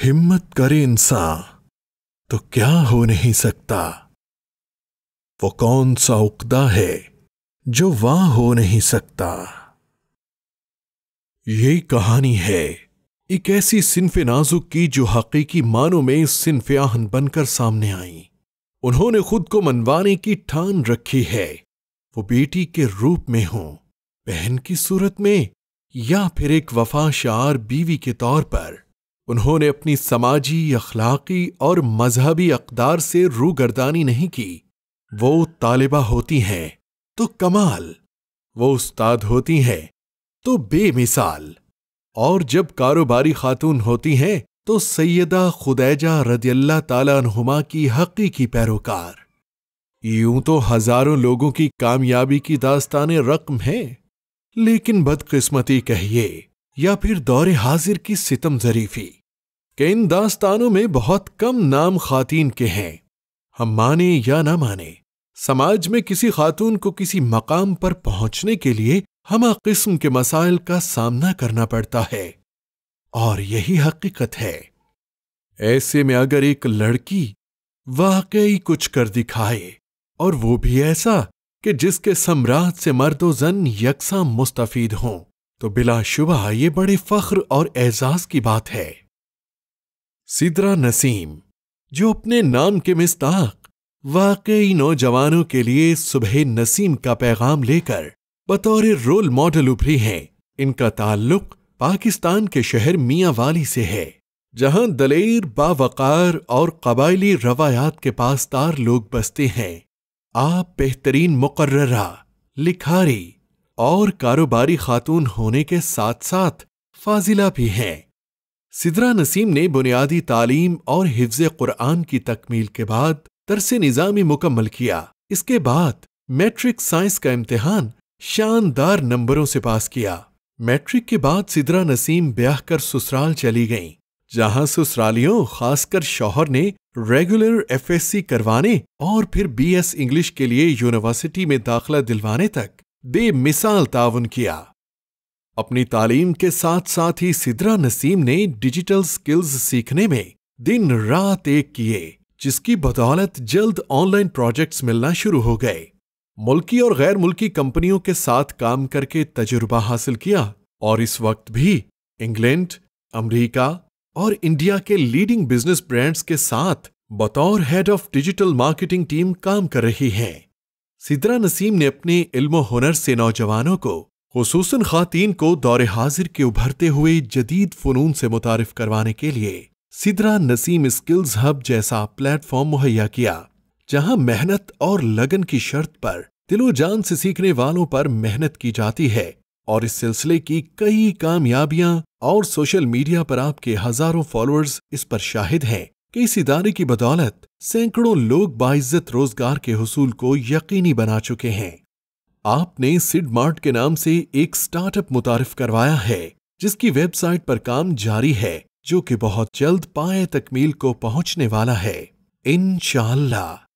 हिम्मत करे इंसान तो क्या हो नहीं सकता? वो कौन सा उकदा है जो वहाँ हो नहीं सकता? ये कहानी है। एक ऐसी सिनफ नाजुक की जो हकीकी मानों में सिनफ आहन बनकर सामने आई। उन्होंने खुद को मनवाने की ठान रखी है। वो बेटी के रूप में हो, बहन की सूरत में, या फिर एक वफा शार बीवी के तौर पर। उन्होंने अपनी समाजी, अखलाकी और मजहबी अकदार से रूगर्दानी नहीं की। वो तालिबा होती हैं तो कमाल। वो उस्ताद होती हैं तो बेमिसाल। और जब कारोबारी खातून होती हैं तो सैयदा खुदैजा रदियल्ला ताला की हकीकी पैरोकार। यूँ तो हज़ारों लोगों की कामयाबी की दास्तान रकम है। लेकिन बदकिस्मती कहिए या फिर दौरे हाजिर की सितम जरीफी, के इन दास्तानों में बहुत कम नाम खातीन के हैं। हम माने या ना माने, समाज में किसी खातून को किसी मकाम पर पहुँचने के लिए हम किस्म के मसाइल का सामना करना पड़ता है। और यही हकीकत है। ऐसे में अगर एक लड़की वाकई कुछ कर दिखाए, और वो भी ऐसा कि जिसके सम्राट से मर्दो जन यकसा मुस्तफीद हों तो बिलाशुबा ये बड़े फख्र और एजाज की बात है। सिदरा नसीम, जो अपने नाम के मिस्ताक, वाकई नौजवानों के लिए सुबह नसीम का पैगाम लेकर बतौर रोल मॉडल उभरी हैं। इनका ताल्लुक पाकिस्तान के शहर मियावाली से है, जहाँ दलेर, बावकार और कबायली रवायात के पासदार लोग बसते हैं। आप बेहतरीन मुकर्रा लिखारी और कारोबारी खातून होने के साथ साथ फाजिला भी हैं। सिदरा नसीम ने बुनियादी तालीम और हिफ्ज कुरान की तकमील के बाद तरस निज़ामी मुकम्मल किया। इसके बाद मैट्रिक साइंस का इम्तिहान शानदार नंबरों से पास किया। मैट्रिक के बाद सिदरा नसीम ब्याह कर ससुराल चली गईं, जहाँ ससुरालियों, खासकर शौहर ने रेगुलर एफएससी करवाने और फिर बीएस इंग्लिश के लिए यूनिवर्सिटी में दाखला दिलवाने तक बेमिसाल ताउन किया। अपनी तालीम के साथ साथ ही सिदरा नसीम ने डिजिटल स्किल्स सीखने में दिन रात एक किए, जिसकी बदौलत जल्द ऑनलाइन प्रोजेक्ट्स मिलना शुरू हो गए। मुल्की और गैर मुल्की कंपनियों के साथ काम करके तजुर्बा हासिल किया और इस वक्त भी इंग्लैंड, अमेरिका और इंडिया के लीडिंग बिज़नेस ब्रांड्स के साथ बतौर head of digital marketing team काम कर रही है। सिद्रा नसीम ने अपने इल्म हुनर से नौजवानों को खसूस खातन को दौरे हाजिर के उभरते हुए जदीद फ़नून से मुतारफ करवाने के लिए सिदरा नसीम स्किल्स हब जैसा प्लेटफॉर्म मुहैया किया, जहाँ मेहनत और लगन की शर्त पर दिलो जान से सीखने वालों पर मेहनत की जाती है और इस सिलसिले की कई कामयाबियाँ और सोशल मीडिया पर आपके हज़ारों फॉलोअर्स इस पर शाहिद हैं। कि इस इदारे की बदौलत सैकड़ों लोग बाइज्जत रोज़गार के हसूल को यकीनी बना चुके हैं। आपने सिड मार्ट के नाम से एक स्टार्टअप मुतारफ करवाया है, जिसकी वेबसाइट पर काम जारी है, जो कि बहुत जल्द पाए तकमील को पहुँचने वाला है। इनशाला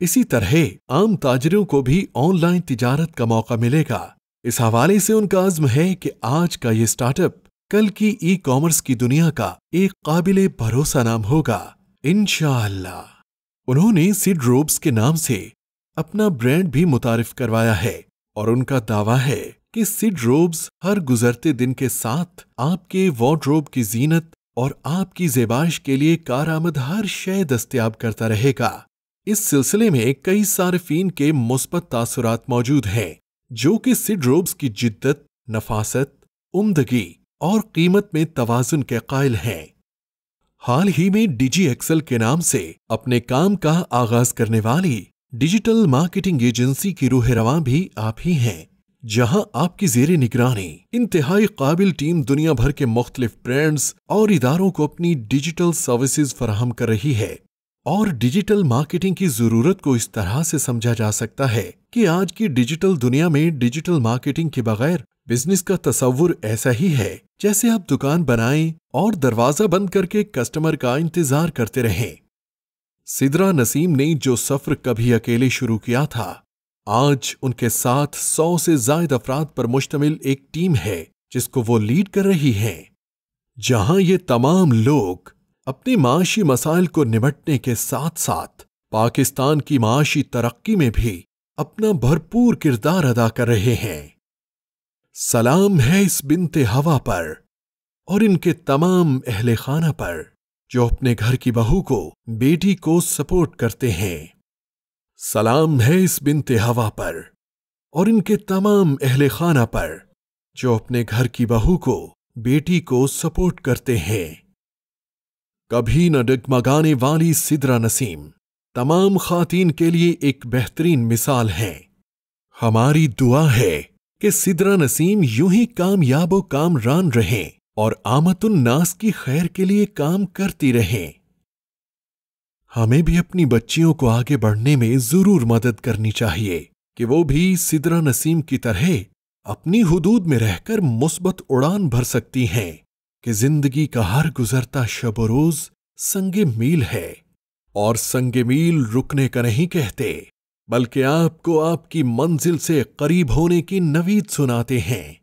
इसी तरह आम ताजरों को भी ऑनलाइन तिजारत का मौका मिलेगा। इस हवाले से उनका आज़म है कि आज का ये स्टार्टअप कल की ई कॉमर्स की दुनिया का एक काबिल भरोसा नाम होगा। इनशाला उन्होंने सिड रोब्स के नाम से अपना ब्रांड भी मुतारिफ करवाया है और उनका दावा है कि सिड रोब्स हर गुजरते दिन के साथ आपके वार्ड्रोब की जीनत और आपकी जेबाश के लिए कारामद हर शय दस्तियाब करता रहेगा। इस सिलसिले में कई सार्फिन के मुस्बत तासुरात मौजूद हैं, जो कि सिड रोब्स की जिद्दत, नफासत, उमदगी और कीमत में तवाजुन के कायल हैं। हाल ही में डिजी एक्सल के नाम से अपने काम का आगाज़ करने वाली डिजिटल मार्केटिंग एजेंसी की रूह रवा भी आप ही हैं, जहाँ आपकी जेर निगरानी, इंतहाई काबिल टीम दुनिया भर के मुख्तलिफ़ ब्रांड्स और इदारों को अपनी डिजिटल सर्विसेज़ फराहम कर रही है। और डिजिटल मार्केटिंग की ज़रूरत को इस तरह से समझा जा सकता है कि आज की डिजिटल दुनिया में डिजिटल मार्केटिंग के बगैर बिज़नेस का तस्वुर ऐसा ही है, जैसे आप दुकान बनाएँ और दरवाज़ा बंद करके कस्टमर का इंतज़ार करते रहें। सिदरा नसीम ने जो सफ़र कभी अकेले शुरू किया था, आज उनके साथ सौ से जायद अफराद पर मुश्तमिल एक टीम है, जिसको वो लीड कर रही हैं। जहाँ ये तमाम लोग अपने माशी मसाइल को निपटने के साथ साथ पाकिस्तान की माशी तरक्की में भी अपना भरपूर किरदार अदा कर रहे हैं। सलाम है इस बिनते हवा पर और इनके तमाम अहले खाना पर, जो अपने घर की बहू को, बेटी को सपोर्ट करते हैं। सलाम है इस बिनते हवा पर और इनके तमाम अहले खाना पर, जो अपने घर की बहू को, बेटी को सपोर्ट करते हैं। कभी न डगमगाने वाली सिदरा नसीम, तमाम खातन के लिए एक बेहतरीन मिसाल है। हमारी दुआ है कि सिदरा नसीम यूँ ही कामयाब कामरान रहें और आमतुन नास की खैर के लिए काम करती रहें। हमें भी अपनी बच्चियों को आगे बढ़ने में ज़रूर मदद करनी चाहिए कि वो भी सिदरा नसीम की तरह अपनी हदूद में रहकर मुस्बत उड़ान भर सकती हैं कि ज़िंदगी का हर गुजरता शब रोज संगे मील है और संगे मील रुकने का नहीं कहते। बल्कि आपको आपकी मंजिल से करीब होने की नवीद सुनाते हैं।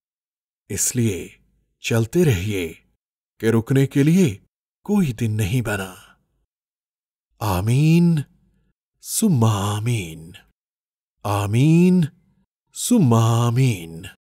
इसलिए चलते रहिए, कि रुकने के लिए कोई दिन नहीं बना। आमीन सुम्मा आमीन आमीन आमीन